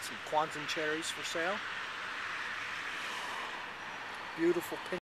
Got some Quantum cherries for sale. Beautiful pink.